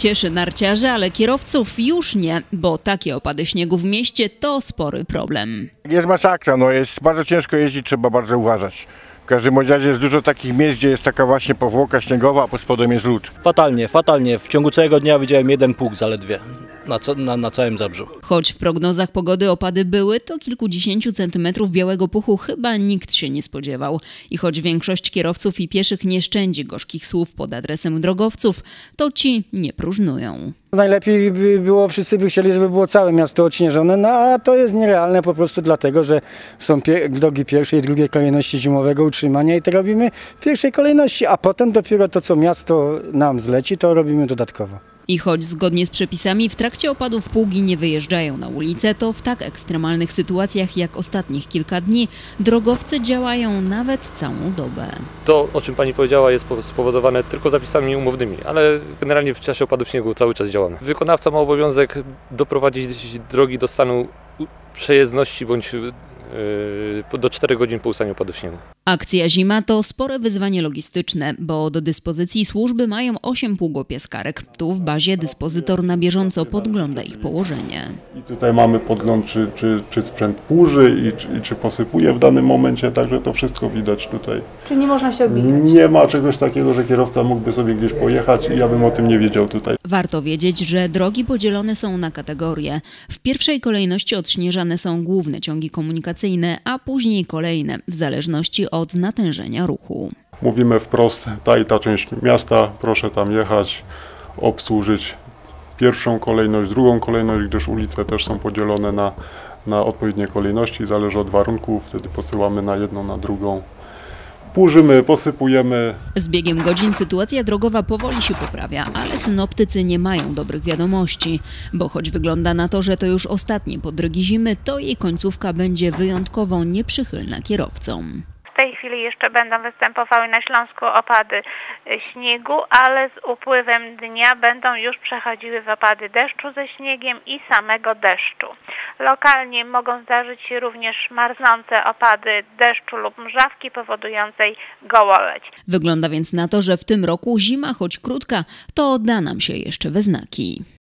Cieszy narciarzy, ale kierowców już nie, bo takie opady śniegu w mieście to spory problem. Jest masakra, no jest bardzo ciężko jeździć, trzeba bardzo uważać. W każdym razie jest dużo takich miejsc, gdzie jest taka właśnie powłoka śniegowa, a pod spodem jest lód. Fatalnie, fatalnie. W ciągu całego dnia widziałem jeden pług zaledwie na, ca- na, na całym Zabrzu. Choć w prognozach pogody opady były, to kilkudziesięciu centymetrów białego puchu chyba nikt się nie spodziewał. I choć większość kierowców i pieszych nie szczędzi gorzkich słów pod adresem drogowców, to ci nie próżnują. Najlepiej by było, wszyscy by chcieli, żeby było całe miasto odśnieżone, no a to jest nierealne po prostu dlatego, że są pie- drogi pierwszej i drugiej kolejności zimowego utrzymania i to robimy w pierwszej kolejności, a potem dopiero to, co miasto nam zleci, to robimy dodatkowo. I choć zgodnie z przepisami w trakcie opadów pługi nie wyjeżdżają na ulicę, to w tak ekstremalnych sytuacjach jak ostatnich kilka dni drogowcy działają nawet całą dobę. To, o czym Pani powiedziała, jest po- spowodowane tylko zapisami umownymi, ale generalnie w czasie opadów śniegu cały czas działamy. Wykonawca ma obowiązek doprowadzić drogi do stanu przejezdności bądź yy, do 4 godzin po ustaniu opadów śniegu. Akcja Zima to spore wyzwanie logistyczne, bo do dyspozycji służby mają 8 pługopieskarek. Tu w bazie dyspozytor na bieżąco podgląda ich położenie. I tutaj mamy podgląd, czy, czy, czy sprzęt płuży i, czy- i czy posypuje w danym momencie, także to wszystko widać tutaj. Czyli nie można się obijać. Nie ma czegoś takiego, że kierowca mógłby sobie gdzieś pojechać i ja bym o tym nie wiedział tutaj. Warto wiedzieć, że drogi podzielone są na kategorie. W pierwszej kolejności odśnieżane są główne ciągi komunikacyjne, a później kolejne, w zależności od natężenia ruchu. Mówimy wprost, ta i ta część miasta, proszę tam jechać, obsłużyć pierwszą kolejność, drugą kolejność, gdyż ulice też są podzielone na, na odpowiednie kolejności, zależy od warunków, wtedy posyłamy na jedną, na drugą. Płużymy, posypujemy, Z biegiem godzin sytuacja drogowa powoli się poprawia, ale synoptycy nie mają dobrych wiadomości, bo choć wygląda na to, że to już ostatnie podrygi zimy, to jej końcówka będzie wyjątkowo nieprzychylna kierowcom. Tej chwili jeszcze będą występowały na Śląsku opady y, śniegu, ale z upływem dnia będą już przechodziły w opady deszczu ze śniegiem i samego deszczu. Lokalnie mogą zdarzyć się również marznące opady deszczu lub mrzawki powodującej gołoleć. Wygląda więc na to, że w tym roku zima, choć krótka, to da nam się jeszcze we znaki.